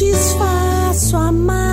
Desfaço a mais.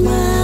smile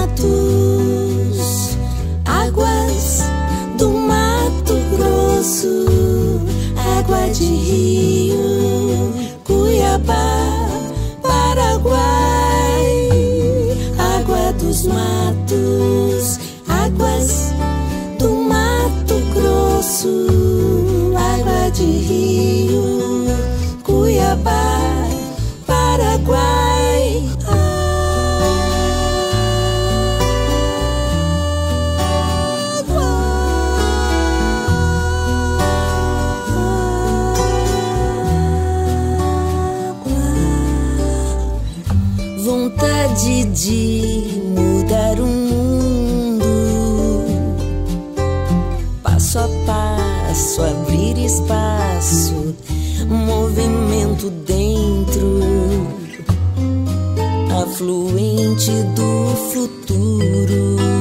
vontade de mudar o mundo, passo a passo, abrir espaço, movimento dentro, afluente do futuro.